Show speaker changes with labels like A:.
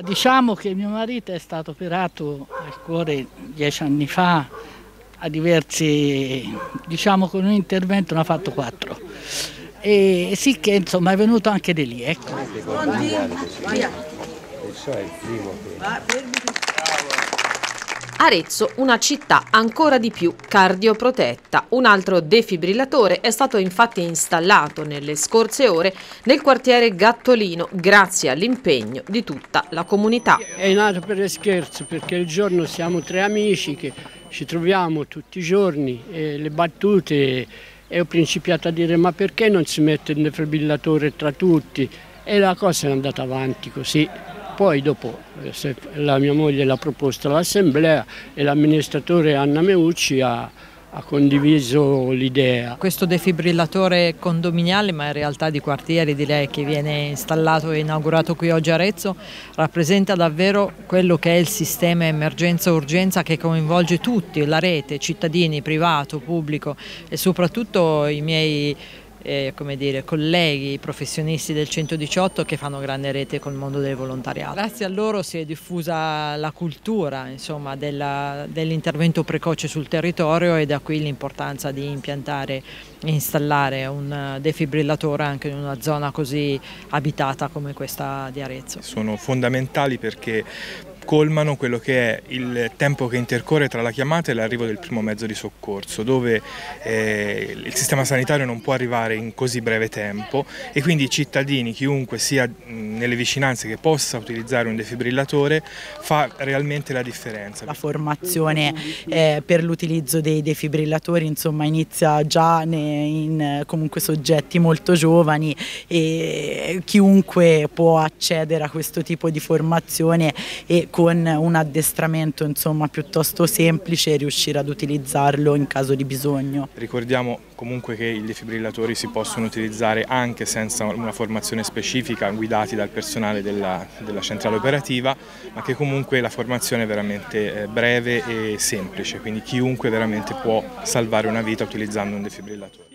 A: Diciamo che mio marito è stato operato al cuore dieci anni fa, a diversi, diciamo con un intervento ne ha fatto quattro. E sì che insomma è venuto anche di lì, ecco.
B: Arezzo, una città ancora di più cardioprotetta. Un altro defibrillatore è stato infatti installato nelle scorse ore nel quartiere Gattolino grazie all'impegno di tutta la comunità.
C: È nato per scherzo perché il giorno siamo tre amici che ci troviamo tutti i giorni e le battute e ho principiato a dire ma perché non si mette il defibrillatore tra tutti e la cosa è andata avanti così. Poi dopo eh, la mia moglie l'ha proposta all'assemblea e l'amministratore Anna Meucci ha, ha condiviso l'idea.
D: Questo defibrillatore condominiale, ma in realtà di quartieri di lei che viene installato e inaugurato qui oggi a Arezzo, rappresenta davvero quello che è il sistema emergenza-urgenza che coinvolge tutti, la rete, cittadini, privato, pubblico e soprattutto i miei eh, come dire, colleghi professionisti del 118 che fanno grande rete col mondo del volontariato. Grazie a loro si è diffusa la cultura dell'intervento precoce sul territorio e da qui l'importanza di impiantare e installare un defibrillatore anche in una zona così abitata come questa di Arezzo.
E: Sono fondamentali perché colmano quello che è il tempo che intercorre tra la chiamata e l'arrivo del primo mezzo di soccorso, dove eh, il sistema sanitario non può arrivare in così breve tempo e quindi i cittadini, chiunque sia nelle vicinanze che possa utilizzare un defibrillatore, fa realmente la differenza.
F: La formazione eh, per l'utilizzo dei defibrillatori insomma, inizia già in comunque soggetti molto giovani e chiunque può accedere a questo tipo di formazione e con un addestramento insomma, piuttosto semplice riuscire ad utilizzarlo in caso di bisogno.
E: Ricordiamo comunque che i defibrillatori si possono utilizzare anche senza una formazione specifica guidati dal personale della, della centrale operativa ma che comunque la formazione è veramente eh, breve e semplice quindi chiunque veramente può salvare una vita utilizzando un defibrillatore.